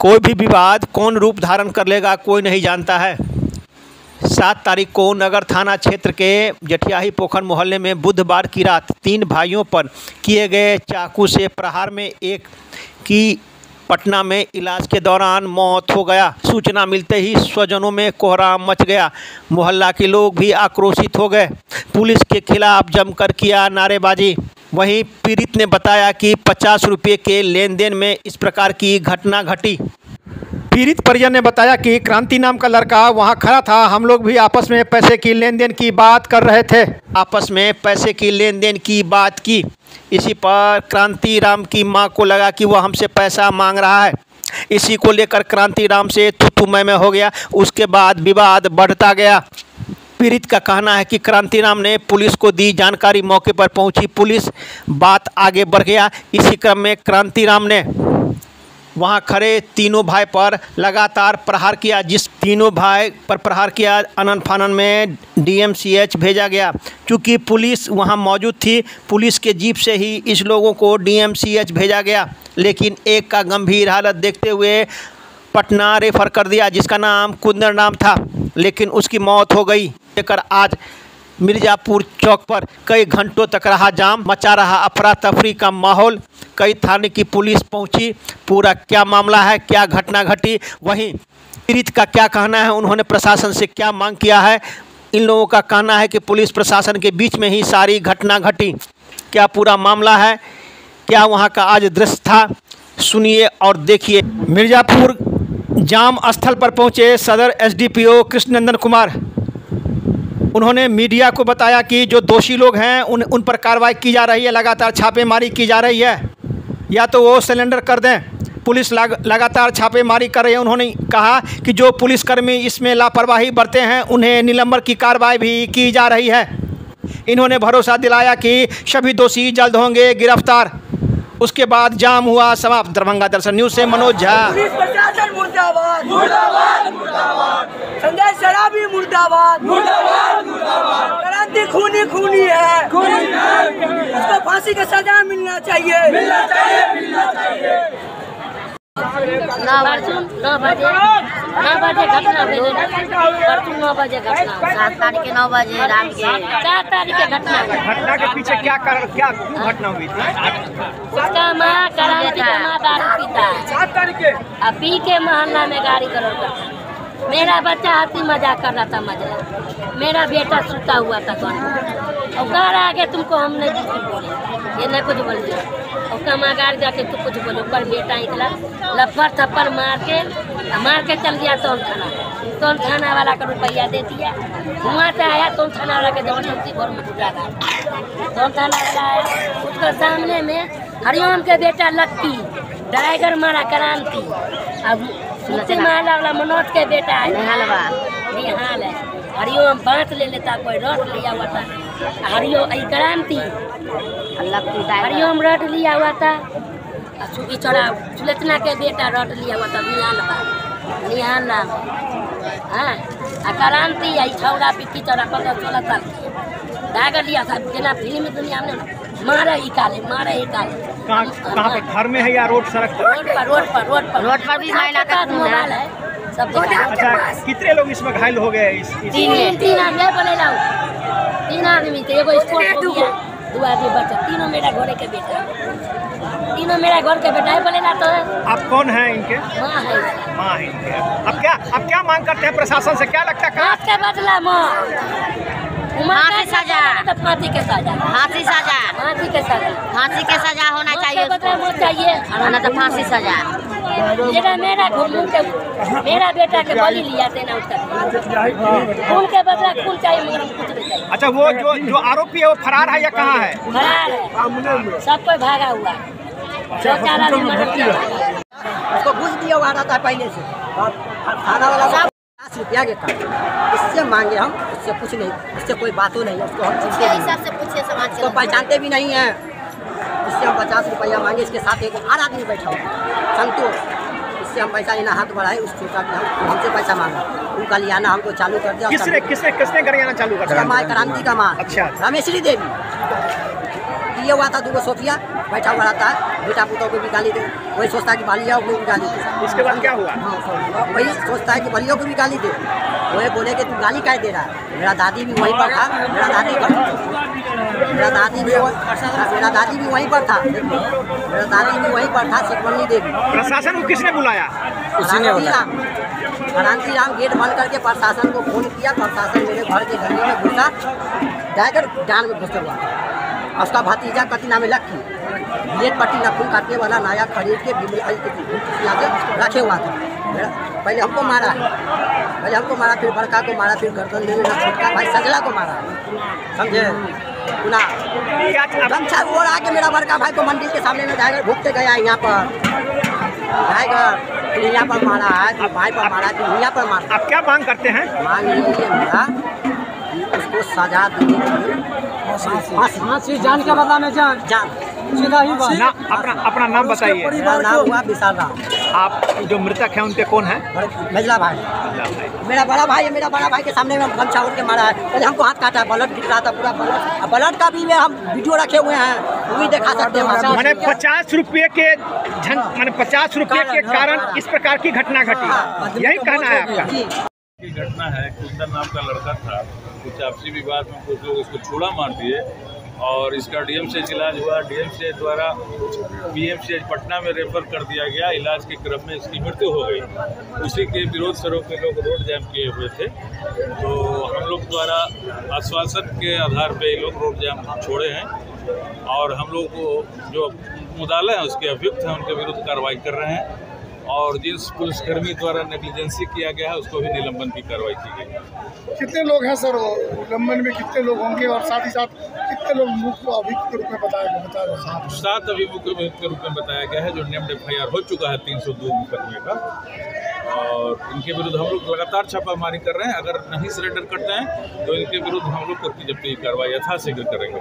कोई भी विवाद कौन रूप धारण कर लेगा, कोई नहीं जानता है। सात तारीख को नगर थाना क्षेत्र के जठियाही पोखर मोहल्ले में बुधवार की रात तीन भाइयों पर किए गए चाकू से प्रहार में एक की पटना में इलाज के दौरान मौत हो गया। सूचना मिलते ही स्वजनों में कोहराम मच गया। मोहल्ला के लोग भी आक्रोशित हो गए। पुलिस के खिलाफ जमकर किया नारेबाजी। वहीं पीड़ित ने बताया कि पचास रुपये के लेन देन में इस प्रकार की घटना घटी। पीड़ित परिजन ने बताया कि क्रांति नाम का लड़का वहाँ खड़ा था। हम लोग भी आपस में पैसे की लेन देन की बात कर रहे थे। आपस में पैसे की लेन देन की बात की। इसी पर क्रांति राम की माँ को लगा कि वह हमसे पैसा मांग रहा है। इसी को लेकर क्रांति राम से थुथु मैं में हो गया। उसके बाद विवाद बढ़ता गया। पीड़ित का कहना है कि क्रांति राम ने पुलिस को दी जानकारी। मौके पर पहुँची पुलिस। बात आगे बढ़ गया। इसी क्रम में क्रांति राम ने वहाँ खड़े तीनों भाई पर लगातार प्रहार किया, जिस तीनों भाई पर प्रहार किया अनन फानन में डीएमसीएच भेजा गया। क्योंकि पुलिस वहाँ मौजूद थी, पुलिस के जीप से ही इस लोगों को डीएमसीएच भेजा गया। लेकिन एक का गंभीर हालत देखते हुए पटना रेफर कर दिया, जिसका नाम कुंदर नाम था। लेकिन उसकी मौत हो गई। लेकर आज मिर्ज़ापुर चौक पर कई घंटों तक रहा जाम, मचा रहा अफरा तफरी का माहौल। कई थाने की पुलिस पहुँची। पूरा क्या मामला है, क्या घटना घटी, वहीं पीड़ित का क्या कहना है, उन्होंने प्रशासन से क्या मांग किया है? इन लोगों का कहना है कि पुलिस प्रशासन के बीच में ही सारी घटना घटी। क्या पूरा मामला है? क्या वहाँ का आज दृश्य था? सुनिए और देखिए। मिर्ज़ापुर जाम स्थल पर पहुँचे सदर एसडीपीओ कृष्णनंदन कुमार। उन्होंने मीडिया को बताया कि जो दोषी लोग हैं उन उन पर कार्रवाई की जा रही है लगातार छापेमारी की जा रही है। या तो वो सिलेंडर कर दें पुलिस लग, लगातार छापेमारी कर रही है। उन्होंने कहा कि जो पुलिसकर्मी इसमें लापरवाही बरते हैं उन्हें निलंबन की कार्रवाई भी की जा रही है। इन्होंने भरोसा दिलाया कि सभी दोषी जल्द होंगे गिरफ़्तार। उसके बाद जाम हुआ समाप्त। दरभंगा दर्शन न्यूज़ से मनोज झा। संजय शराबी मुर्दाबाद। मुर्दाबाद क्रांति खूनी खूनी है। उसको फांसी का सजा मिलना चाहिए। मिलना चाहिए मिलना चाहिए। नौ नौ बजे। नौ बजे घटना परसों नौ बजे घटना सात तारीख के नौ बजे रात के सात तारीख के घटना घटना के पीछे क्या कारण क्या क्यों घटना हुई थी? उसका माँ कराने का माँ दारू पीता। सात तारीख के? अब पी के मोहल्ला में गाड़ी करो करता मेरा बच्चा हँसी मज़ाक कर रहा था मज़ा। मेरा बेटा सुता हुआ था कौन और घर आके तुमको हमने कुछ बोले। ये नहीं कुछ बोल। दिया और कमागार जाके तू कुछ बोले। ऊपर बेटा निकला, लफर थप्पड़ मार के मार के चल गया तो थाना तो थाना वाला का रुपया दे दिया। वहाँ से आया तो थाना वाला के ज़बरदस्ती घर में घुटा था। तो थाना वाला आया। उसके सामने में हरिओम के बेटा लक्की ड्राइवर मारा क्रांति अब नीचे महला वाला मनोज के बेटा है। निहालवा निहाल है हरिओम बाँस ले लेता कोई रट लिया हुआ था। आई क्रांति। हरिओम रट लिया हुआ था। सुखी छोड़ा सुलचना के बेटा रट लिया हुआ था निहाल बा। निहाल नाम हाँ आ क्रांति आई छौड़ा पिक्की चौड़ा पंद्रह सोलह साल की लिया था बिना फ़िल्म दुनिया में। मारे ही काले मारे ही काले। कहाँ पे घर में है या रोड सड़क पर? रोड पर रोड पर रोड पर। रोड पर भी महिला का मोबाइल है। सब अच्छा कितने लोग इसमें घायल हो गए तीन तीन आदमी बोले तीन आदमी थे एगो स्पोर्ट हो गया। दो आदमी बचा तीनों मेरा घोड़े के बेटा तीनों मेरा घर के बेटा है बोले ना तो आप कौन हैं इनके? माँ है। माँ है इनके। अब क्या अब क्या मांग करते हैं प्रशासन से? क्या लगता है कहाँ के बदला माँ। फांसी सजा। तो फांसी के सजा। फांसी सजा। फांसी के सजा। फांसी के सजा होना चाहिए चाहिए? होना तो फांसी सजा। मेरा मेरा घूम के मेरा बेटा के बलि लिया थे ना उसका खून के बदला खून चाहिए मगर हम कुछ नहीं चाहिए। अच्छा वो जो जो आरोपी है वो फरार है या कहाँ है? फरार है। सब कोई भागा हुआ है। गया उसको घुस दिया हुआ रहता है पहले से। थाना वाला पचास रुपया के काम। इससे मांगे हम। इससे कुछ नहीं इससे कोई बातों नहीं उसको हम चिंते नहीं। हिसाब से पूछिए समाज उसको पहचानते भी नहीं है। इससे हम पचास रुपया मांगे इसके साथ एक हर आदमी बैठा हुआ संतोष इससे हम पैसा लेना हाथ बढ़ाए उस छोटा के हम हमसे पैसा मांगा। उनका लियाना हमको चालू कर दिया किसने किसने किसने गरियाना चालू कर उसका माँ क्रांति का माँ अच्छा। रामेश्वरी देवी। लिए हुआ था दूगो सोफिया बैठा हुआ रहता है। बेटा पुतों को भी गाली दे। वही सोचता है कि बालिया को भी गाली दे। इसके बाद क्या हुआ? हाँ, वही सोचता है कि बलियों को भी गाली दे। वही बोले कि तू गाली काहे दे रहा है? मेरा दादी भी वहीं पर था। मेरा दादी मेरा दादी भी वहीं- मेरा दादी भी वहीं पर था। मेरा दादी भी वहीं पर था सुखमनी देवी। प्रशासन को किसने बुलाया? क्रांति राम क्रांति राम गेट बंद करके प्रशासन को फ़ोन किया। प्रशासन मेरे घर के गली में घुसा। जाकर जान में घुस हुआ उसका भतीजा कति नाम है लक्की ब्लेड पट्टी नखून काटने वाला नया खरीद के रखे हुआ था। पहले हमको मारा पहले हमको मारा फिर बड़का को मारा फिर गर्दन में मेरा छोटका भाई सजला को मारा। समझे? पुना गमछा ओढ़ आके मेरा बड़का भाई को मंदिर के सामने में जाकर भूखते गया यहाँ पर। जाएगा फिर यहाँ पर मारा है फिर भाई पर मारा फिर यहाँ पर मारा। आप क्या मांग करते हैं? मांग लीजिए मेरा उसको सजा देने फांसी फांसी जान के बदला में जान। जान। सीधा ही बात। ना अपना अपना नाम बताइए। नाम हुआ विशाल राम। आप जो मृतक हैं उनके कौन है? मेजला भाई। मेरा बड़ा भाई है मेरा बड़ा भाई के सामने में गमछा उठ के मारा है। पहले हमको हाथ काटा है ब्लड गिर रहा था पूरा ब्लड अब ब्लड का भी में हम वीडियो रखे हुए हैं वो भी दिखा सकते हैं मैंने पचास रुपए के झन मैंने पचास रुपए के कारण इस प्रकार की घटना घटी। यही कहना है आपका। की घटना है कुंदन नाम का लड़का था कुछ आपसी विवाद में कुछ लोग इसको छुड़ा मार दिए। और इसका डीएमसीएच इलाज हुआ। डीएमसीएच द्वारा पीएमसीएच पटना में रेफर कर दिया गया। इलाज के क्रम में इसकी मृत्यु हो गई। उसी के विरोध स्वरूप में लोग रोड जैम किए हुए थे। तो हम लोग द्वारा आश्वासन के आधार पे ये लोग रोड जैम छोड़े हैं। और हम लोग को जो मुदाले हैं, उसके अभियुक्त हैं, उनके विरुद्ध कार्रवाई कर रहे हैं। और जिस पुलिसकर्मी द्वारा नेग्लिजेंसी किया गया है उसको भी निलंबन की कार्रवाई की गई कितने लोग हैं सर निलंबन में कितने लोग होंगे और साथ ही साथ कितने लोग मुख्य अभियुक्त के रूप में बताया गया बता रहे सात अभिमुख के रूप में बताया गया है जो नियम एफ़ हो चुका है तीन सौ दो मुकदमे का। और इनके विरुद्ध हम लोग लगातार छापामारी कर रहे हैं। अगर नहीं सरेंडर करते हैं तो इनके विरुद्ध हम लोग जब्ती की कार्रवाई यथाशीघ्र करेंगे।